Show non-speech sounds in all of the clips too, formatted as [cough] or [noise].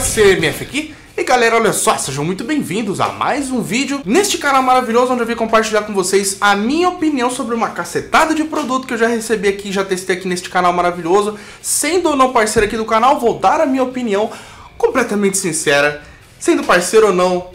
CMF aqui. E galera, olha só, sejam muito bem-vindos a mais um vídeo neste canal maravilhoso onde eu vim compartilhar com vocês a minha opinião sobre uma cacetada de produto que eu já recebi aqui, já testei aqui neste canal maravilhoso. Sendo ou não parceiro aqui do canal, vou dar a minha opinião completamente sincera. Sendo parceiro ou não,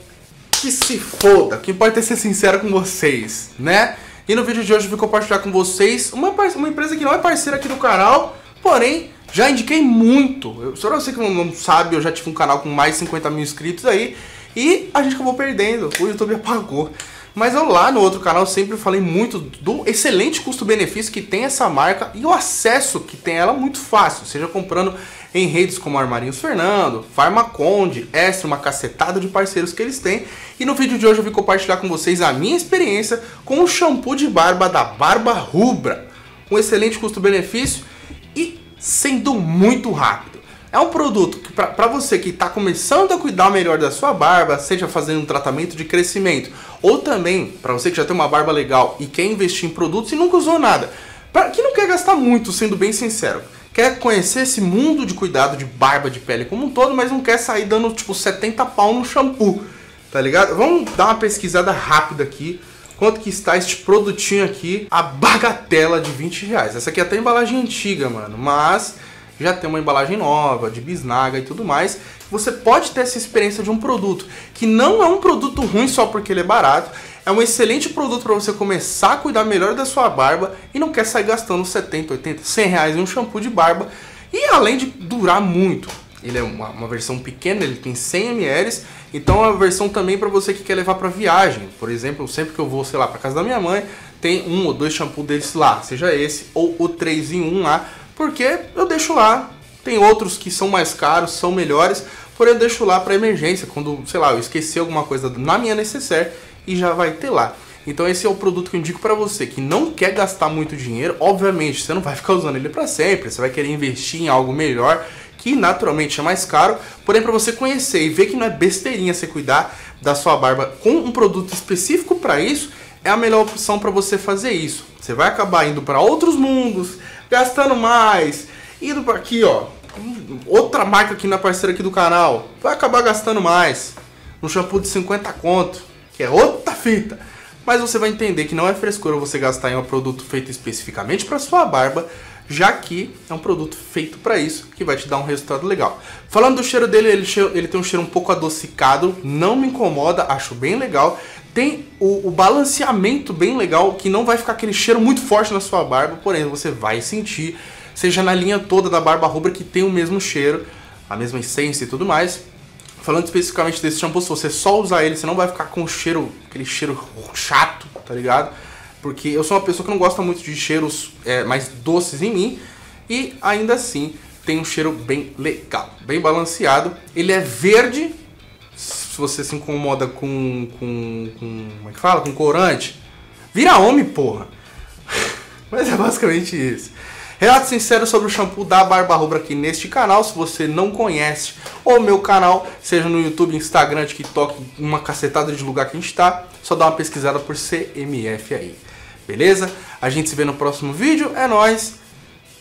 que se foda, que pode ter ser sincero com vocês, né? E no vídeo de hoje eu vim compartilhar com vocês uma, uma empresa que não é parceira aqui do canal, porém já indiquei muito. Eu, só você que não sabe, eu já tive um canal com mais de 50 mil inscritos aí. E a gente acabou perdendo. O YouTube apagou. Mas eu lá no outro canal sempre falei muito do excelente custo-benefício que tem essa marca e o acesso que tem ela muito fácil, seja comprando em redes como Armarinhos Fernando, Farmaconde, Extra, uma cacetada de parceiros que eles têm. E no vídeo de hoje eu vim compartilhar com vocês a minha experiência com o shampoo de barba da Barba Rubra. Um excelente custo-benefício sendo muito rápido. É um produto que para você que está começando a cuidar melhor da sua barba, seja fazendo um tratamento de crescimento, ou também para você que já tem uma barba legal e quer investir em produtos e nunca usou nada, para que não quer gastar muito, sendo bem sincero, quer conhecer esse mundo de cuidado de barba, de pele como um todo, mas não quer sair dando tipo 70 pau no shampoo, tá ligado? Vamos dar uma pesquisada rápida aqui quanto que está este produtinho aqui, a bagatela de 20 reais. Essa aqui é até embalagem antiga, mano, mas já tem uma embalagem nova, de bisnaga e tudo mais. Você pode ter essa experiência de um produto que não é um produto ruim só porque ele é barato, é um excelente produto para você começar a cuidar melhor da sua barba e não quer sair gastando 70, 80, 100 reais em um shampoo de barba. E além de durar muito, ele é uma, uma versão pequena, ele tem 100 ml, então é uma versão também para você que quer levar para viagem. Por exemplo, sempre que eu vou, sei lá, para casa da minha mãe, tem um ou dois shampoos deles lá, seja esse ou o 3 em 1 lá, porque eu deixo lá. Tem outros que são mais caros, são melhores, porém eu deixo lá para emergência, quando, sei lá, eu esqueci alguma coisa na minha necessaire e já vai ter lá. Então esse é o produto que eu indico para você que não quer gastar muito dinheiro. Obviamente, você não vai [laughs] ficar usando ele para sempre, você vai querer investir em algo melhor que naturalmente é mais caro, porém para você conhecer e ver que não é besteirinha você cuidar da sua barba com um produto específico para isso, é a melhor opção para você fazer isso. Você vai acabar indo para outros mundos, gastando mais, indo para aqui, ó, outra marca aqui na parceira aqui do canal, vai acabar gastando mais. Um shampoo de 50 conto, que é outra fita. Mas você vai entender que não é frescura você gastar em um produto feito especificamente para sua barba, já que é um produto feito para isso, que vai te dar um resultado legal. Falando do cheiro dele, ele, ele, tem um cheiro um pouco adocicado, não me incomoda, acho bem legal. Tem o, o, balanceamento bem legal, que não vai ficar aquele cheiro muito forte na sua barba, porém você vai sentir, seja na linha toda da barba rubra que tem o mesmo cheiro, a mesma essência e tudo mais. Falando especificamente desse shampoo, se você só usar ele, você não vai ficar com o cheiro, aquele cheiro chato, tá ligado? Porque eu sou uma pessoa que não gosta muito de cheiros é, mais doces em mim. E ainda assim tem um cheiro bem legal, bem balanceado. Ele é verde. Se você se incomoda com. com, com como é que fala? Com corante. Vira homem, porra! [laughs] Mas é basicamente isso. Relato sincero sobre o shampoo da Barba Rubra aqui neste canal. Se você não conhece o meu canal, seja no YouTube, Instagram, TikTok, uma cacetada de lugar que a gente está, só dá uma pesquisada por CMF aí. Beleza? A gente se vê no próximo vídeo. É nóis.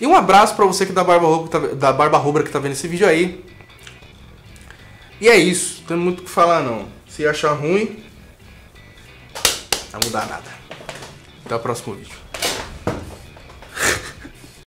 E um abraço pra você que da Barba Rubra, tá, da Barba Rubra que tá vendo esse vídeo aí. E é isso. Não tem muito o que falar não. Se achar ruim, não mudar nada. Até o próximo vídeo.